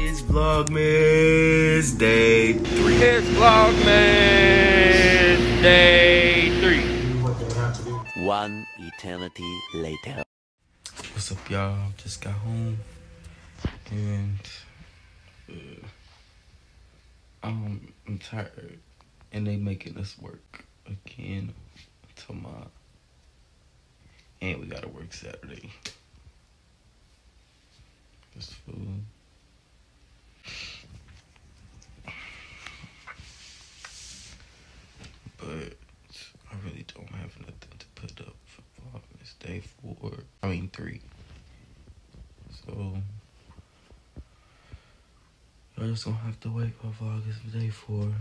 It's Vlogmas Day 3. It's Vlogmas Day 3. One eternity later. What's up, y'all? Just got home and uh, um, I'm tired, and they making us work again tomorrow, and we gotta work Saturday. This food. But I really don't have nothing to put up for Vlogmas 4. I mean, 3. So, y'all just gonna have to wait for Vlogmas Day 4.